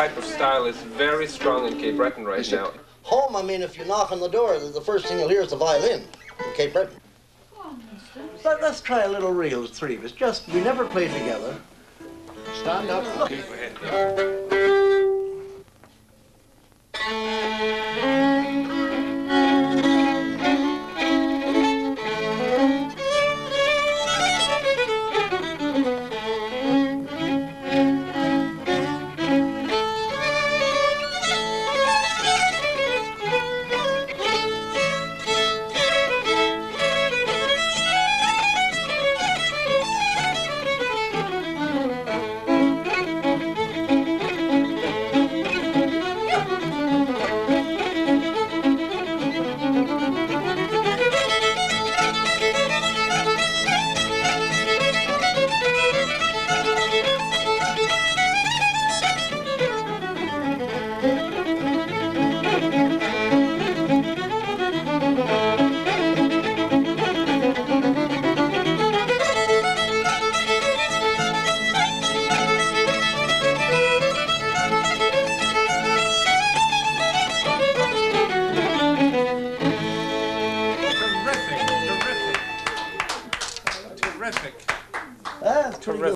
type of style is very strong in Cape Breton right now. Home, I mean, if you knock on the door, the first thing you'll hear is the violin in Cape Breton. Let, us try a little reel, three of us. Just, we never play together. Stand up. Okay, go ahead. Terrific. Ah, That's Terrific.